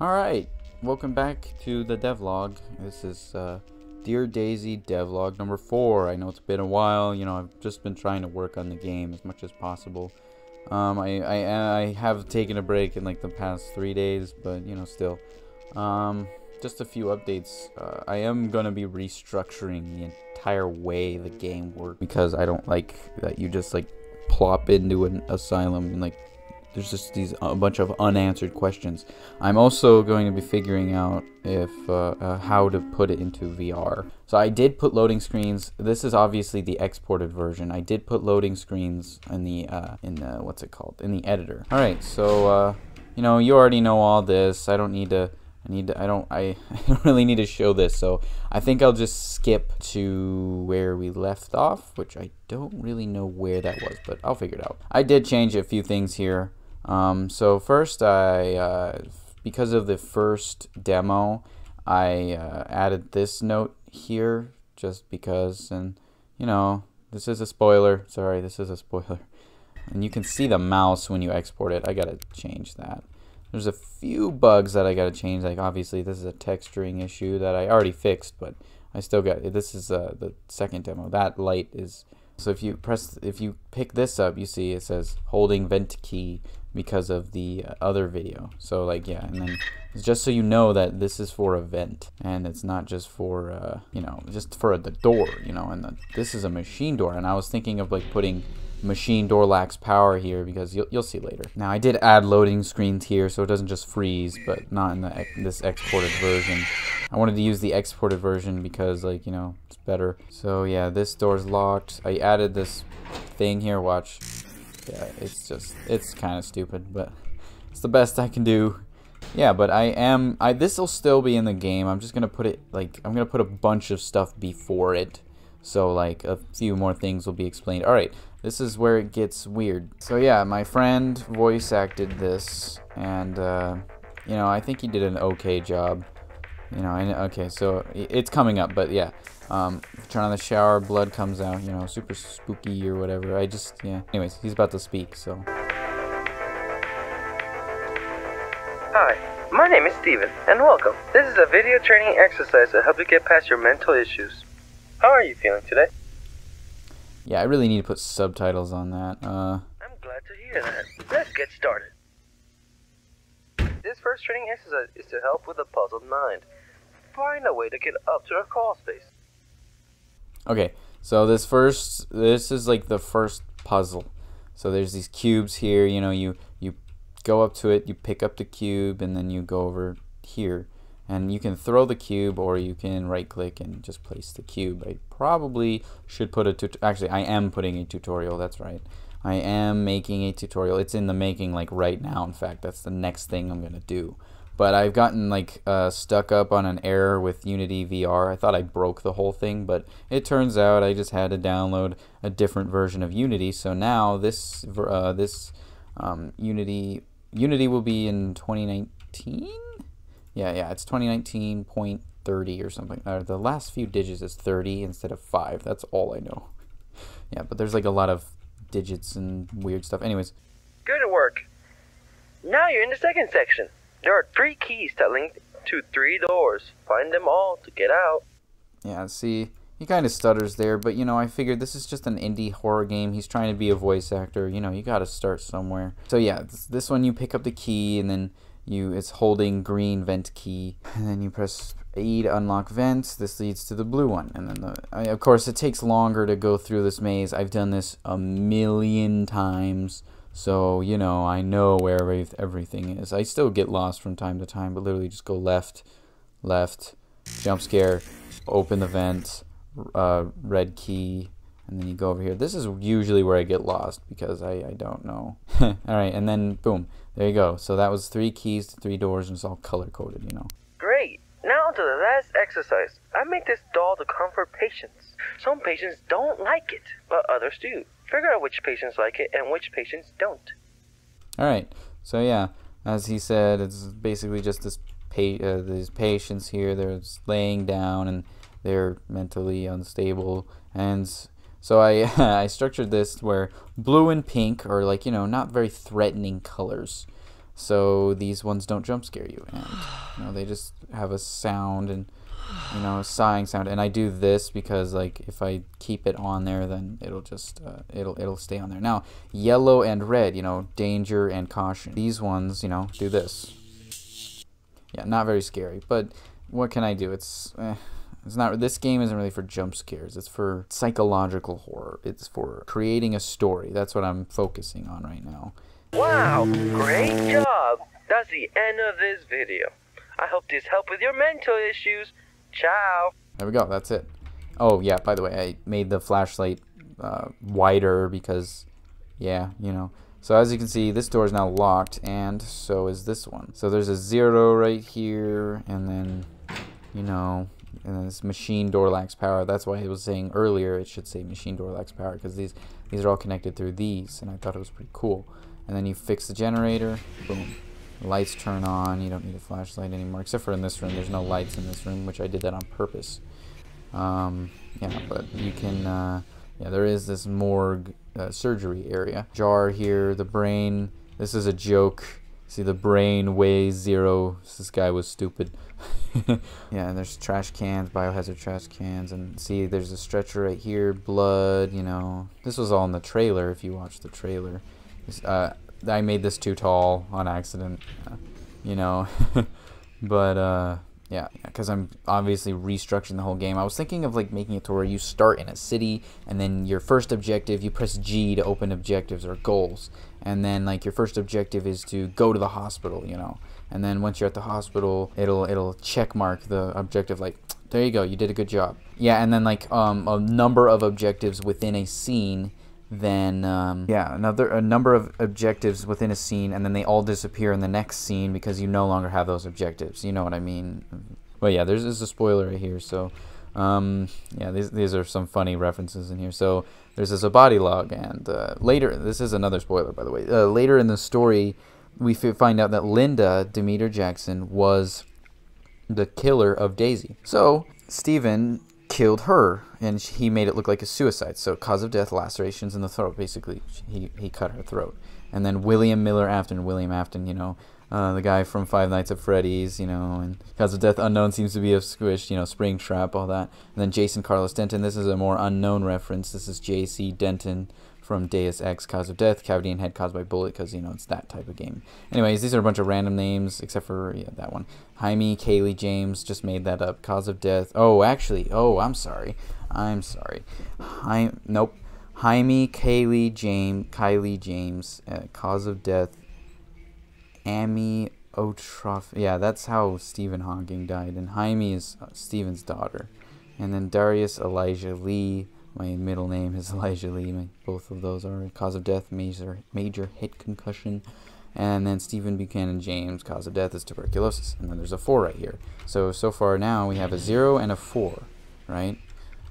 Alright, welcome back to the devlog. This is uh, Dear Daisy devlog number 4. I know it's been a while, you know, I've just been trying to work on the game as much as possible. Um, I, I, I have taken a break in like the past three days, but you know, still. Um, just a few updates. Uh, I am going to be restructuring the entire way the game works because I don't like that you just like plop into an asylum and like there's just these a bunch of unanswered questions. I'm also going to be figuring out if uh, uh, how to put it into VR. So I did put loading screens. This is obviously the exported version. I did put loading screens in the uh, in the what's it called in the editor. All right, so uh, you know you already know all this. I don't need to. I need to, I don't I, I don't really need to show this so I think I'll just skip to where we left off which I don't really know where that was but I'll figure it out I did change a few things here um, so first, I uh, because of the first demo, I uh, added this note here just because, and you know, this is a spoiler. Sorry, this is a spoiler. And you can see the mouse when you export it. I gotta change that. There's a few bugs that I gotta change. Like obviously, this is a texturing issue that I already fixed, but I still got. This is uh, the second demo. That light is. So if you press, if you pick this up, you see it says holding vent key because of the other video. So like yeah, and then just so you know that this is for a vent and it's not just for uh, you know just for the door, you know. And the, this is a machine door, and I was thinking of like putting machine door lacks power here because you'll, you'll see later. Now I did add loading screens here so it doesn't just freeze but not in the this exported version. I wanted to use the exported version because like you know it's better. So yeah this door's locked. I added this thing here watch yeah, it's just, it's kind of stupid, but it's the best I can do. Yeah, but I am, I this will still be in the game. I'm just going to put it, like, I'm going to put a bunch of stuff before it. So, like, a few more things will be explained. Alright, this is where it gets weird. So, yeah, my friend voice acted this, and, uh, you know, I think he did an okay job. You know, I, okay, so it's coming up, but yeah. Um, turn on the shower, blood comes out, you know, super spooky or whatever. I just, yeah. Anyways, he's about to speak, so. Hi, my name is Steven, and welcome. This is a video training exercise to help you get past your mental issues. How are you feeling today? Yeah, I really need to put subtitles on that. Uh, I'm glad to hear that. Let's get started. This first training exercise is to help with a puzzled mind. Find a way to get up to a crawl space. Okay, so this first, this is like the first puzzle. So there's these cubes here, you know, you, you go up to it, you pick up the cube, and then you go over here. And you can throw the cube, or you can right click and just place the cube. I probably should put a, tut actually I am putting a tutorial, that's right. I am making a tutorial. It's in the making like right now, in fact, that's the next thing I'm gonna do but I've gotten like uh, stuck up on an error with Unity VR. I thought I broke the whole thing, but it turns out I just had to download a different version of Unity. So now this uh, this um, Unity Unity will be in 2019. Yeah, yeah, it's 2019.30 or something. Uh, the last few digits is 30 instead of five. That's all I know. yeah, but there's like a lot of digits and weird stuff. Anyways. Good work. Now you're in the second section. There are three keys that link to three doors. Find them all to get out. Yeah, see, he kind of stutters there, but you know, I figured this is just an indie horror game. He's trying to be a voice actor. You know, you got to start somewhere. So yeah, this, one you pick up the key and then you it's holding green vent key and then you press E to unlock vents. This leads to the blue one, and then the, I, of course it takes longer to go through this maze. I've done this a million times. So, you know, I know where everything is. I still get lost from time to time, but literally just go left, left, jump scare, open the vent, uh, red key, and then you go over here. This is usually where I get lost because I, I don't know. Alright, and then boom, there you go. So that was three keys to three doors, and it's all color-coded, you know. Great. Now to the last exercise. I make this doll to comfort patients. Some patients don't like it, but others do. Figure out which patients like it and which patients don't. All right. So yeah, as he said, it's basically just this pa- uh, these patients here. They're laying down and they're mentally unstable, and so I I structured this where blue and pink are like you know not very threatening colors. so these ones don't jump scare you, and you know they just have a sound and you know, sighing sound. And I do this because like if I keep it on there, then it'll just uh, it'll it'll stay on there. Now yellow and red, you know, danger and caution. These ones, you know, do this. Yeah, not very scary, but what can I do? It's eh, it's not. This game isn't really for jump scares. It's for psychological horror. It's for creating a story. That's what I'm focusing on right now. Wow, great job! That's the end of this video. I hope this helped with your mental issues. Ciao. There we go. That's it. Oh, yeah, by the way, I made the flashlight uh, wider because, yeah, you know. So as you can see, this door is now locked, and so is this one. So there's a zero right here, and then, you know, and this machine door lacks power. That's why I was saying earlier it should say machine door lacks power, because these, these are all connected through these, and I thought it was pretty cool. And then you fix the generator, boom lights turn on. You don't need a flashlight anymore, except for in this room. There's no lights in this room, which I did that on purpose. Um, yeah, but you can, uh, yeah, there is this morgue uh, surgery area. Jar here, the brain. This is a joke. See, the brain weighs zero. This guy was stupid. yeah, and there's trash cans, biohazard trash cans, and see, there's a stretcher right here, blood, you know. This was all in the trailer, if you watch the trailer. Uh, I made this too tall on accident, you know. but uh, yeah, because I'm obviously restructuring the whole game. I was thinking of like making it to where you start in a city, and then your first objective, you press G to open objectives or goals, and then like your first objective is to go to the hospital, you know. And then once you're at the hospital, it'll it'll check mark the objective like there you go, you did a good job. Yeah, and then like um, a number of objectives within a scene then um, yeah another a number of objectives within a scene and then they all disappear in the next scene because you no longer have those objectives. You know what i mean? But yeah there's, there's a spoiler right here so um, yeah these, these are some funny references in here. So there's this a body log and uh, later this is another spoiler by the way. Uh, later in the story we find out that linda demeter jackson was the killer of daisy. So Steven killed her, and he made it look like a suicide. So cause of death, lacerations in the throat. Basically, he he cut her throat. And then William Miller Afton, William Afton, you know, uh, the guy from Five Nights at Freddy's, you know, and cause of death unknown seems to be a squish, you know, Springtrap, all that. And then Jason Carlos Denton. This is a more unknown reference. This is J.C. Denton from Deus Ex Cause of Death, Cavity in Head caused by bullet, because, you know, it's that type of game. Anyways, these are a bunch of random names, except for, yeah, that one. Jaime, Kaylee, James, just made that up. Cause of Death. Oh, actually, oh, I'm sorry. I'm sorry. Hi, nope. Jaime, Kaylee, James, Kylie, James, uh, Cause of Death, Amy Otroff. Yeah, that's how Stephen Hawking died. And Jaime is uh, Stephen's daughter. And then Darius Elijah Lee, my middle name is Elijah Lee. My, both of those are cause of death, major major head concussion. And then Stephen Buchanan James, cause of death is tuberculosis. And then there's a 4 right here. So, so far now we have a 0 and a 4, right?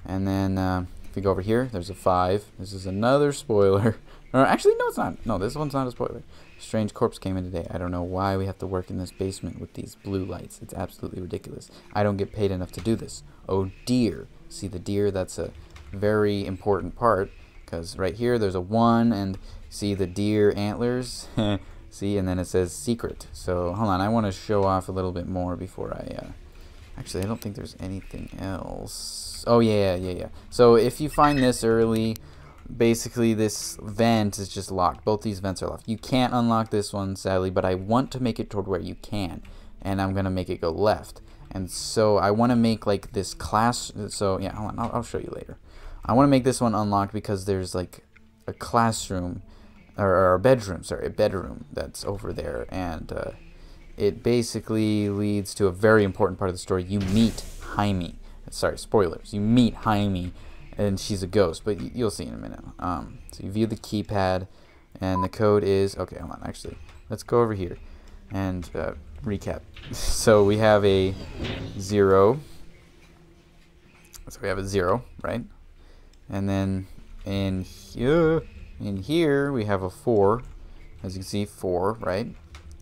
And then uh, if we go over here, there's a 5. This is another spoiler. or actually, no, it's not. No, this one's not a spoiler. Strange corpse came in today. I don't know why we have to work in this basement with these blue lights. It's absolutely ridiculous. I don't get paid enough to do this. Oh dear. See the deer? That's a very important part because right here there's a 1 and see the deer antlers? See and then it says secret. So hold on I want to show off a little bit more before I uh, actually I don't think there's anything else. Oh yeah yeah yeah so if you find this early basically this vent is just locked. Both these vents are locked. You can't unlock this one sadly but I want to make it toward where you can and I'm gonna make it go left. And so I want to make like this class so yeah hold on I'll, I'll show you later I want to make this one unlocked because there's like a classroom or, a bedroom, sorry, a bedroom that's over there, and uh, it basically leads to a very important part of the story. You meet Jaime. Sorry, spoilers. You meet Jaime, and she's a ghost, but you'll see in a minute. Um, so you view the keypad, and the code is okay. Hold on, actually, let's go over here and uh, recap. so we have a zero. So we have a zero, right? And then in here, in here we have a 4. As you can see, 4, right?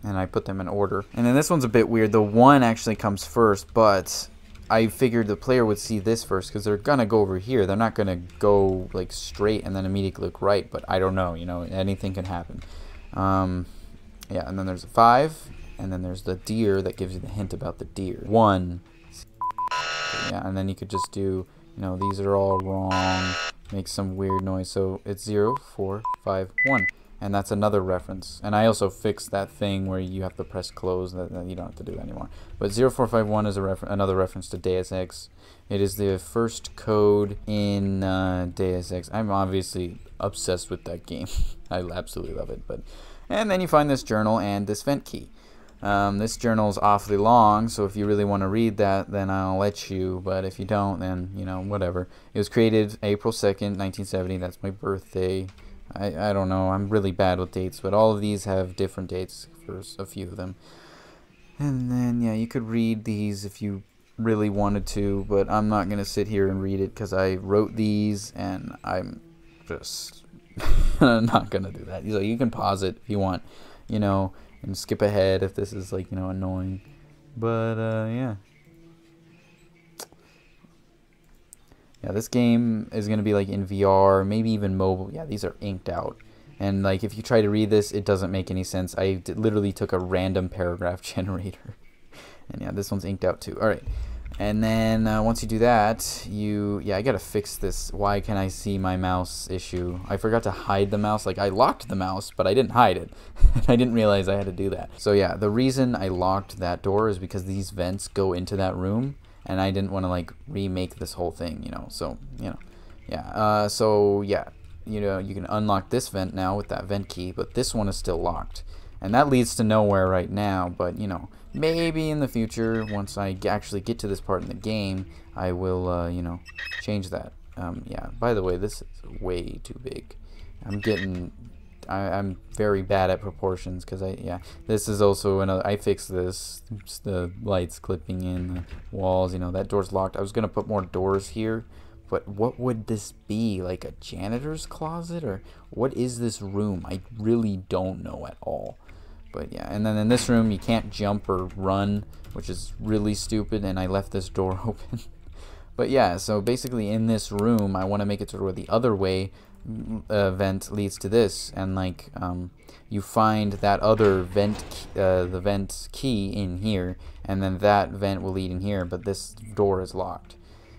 And I put them in order. And then this one's a bit weird. The 1 actually comes first, but I figured the player would see this first because they're to go over here. They're not to go like straight and then immediately look right, but I don't know. You know, anything can happen. Um, Yeah, and then there's a five, and then there's the deer that gives you the hint about the deer. One. Yeah, and then you could just do, you know, these are all wrong. Make some weird noise. So it's zero, four, five, one and that's another reference. And I also fixed that thing where you have to press close that, that you don't have to do anymore. But 0451 is a refer another reference to Deus Ex. It is the first code in uh, Deus Ex. I'm obviously obsessed with that game. I absolutely love it. But and then you find this journal and this vent key. Um, this journal is awfully long, so if you really want to read that, then I'll let you. But if you don't, then you know whatever. It was created April second, 1970. That's my birthday. I, I don't know. I'm really bad with dates, but all of these have different dates for a few of them. And then, yeah, you could read these if you really wanted to, but I'm not going to sit here and read it because I wrote these and I'm just not going to do that. So you can pause it if you want, you know, and skip ahead if this is, like, you know, annoying. But, uh, yeah. Yeah, this game is to be like in VR, maybe even mobile. Yeah, these are inked out. And like if you try to read this, it doesn't make any sense. I literally took a random paragraph generator. and yeah, this one's inked out too. All right. And then uh, once you do that, you yeah, I gotta fix this. Why can I see my mouse issue? I forgot to hide the mouse. Like I locked the mouse, but I didn't hide it. I didn't realize I had to do that. So yeah, the reason I locked that door is because these vents go into that room and I didn't want to like remake this whole thing, you know. So you know, yeah. Uh, so yeah, you know, you can unlock this vent now with that vent key, but this one is still locked, and that leads to nowhere right now. But you know, maybe in the future, once I actually get to this part in the game, I will, uh, you know, change that. Um, yeah. By the way, this is way too big. I'm getting I, am very bad at proportions because I yeah this is also another I fixed this the lights clipping in the walls you know that door's locked I was gonna put more doors here but what would this be like a janitor's closet or what is this room I really don't know at all but yeah. And then in this room you can't jump or run which is really stupid and I left this door open. But yeah so basically in this room I want to make it sort of the other way uh, vent leads to this, and like um, you find that other vent, uh, the vent key in here, and then that vent will lead in here, but this door is locked.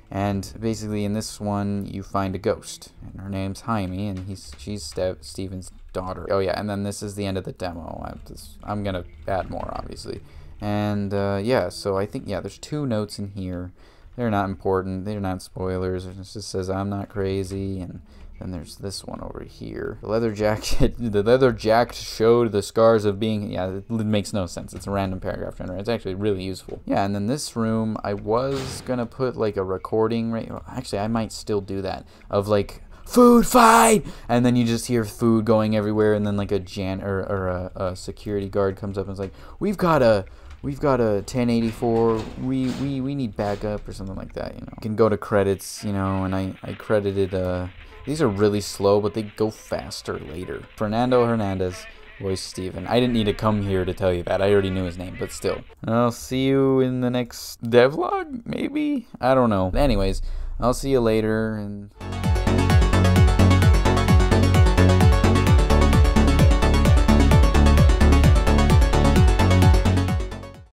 And basically, in this one, you find a ghost, and her name's Jaime, and he's she's Ste Steven's daughter. Oh yeah, and then this is the end of the demo. I'm, just, I'm gonna add more, obviously. And uh, yeah, so I think yeah, there's two notes in here. They're not important. They're not spoilers. It just says I'm not crazy and then there's this one over here. The leather jacket, the leather jacket showed the scars of being, yeah, it makes no sense. It's a random paragraph generator. It's actually really useful. Yeah, and then this room, I was gonna put like a recording, right? Actually, I might still do that, of like, food fight and then you just hear food going everywhere and then like a jan or, or a, a security guard comes up and is like we've got a we've got a 1084 we we we need backup or something like that you know can go to credits you know and i i credited uh these are really slow, but they go faster later. Fernando Hernandez voice Steven. I didn't need to come here to tell you that. I already knew his name, but still. I'll see you in the next devlog, maybe? I don't know. Anyways, I'll see you later, and...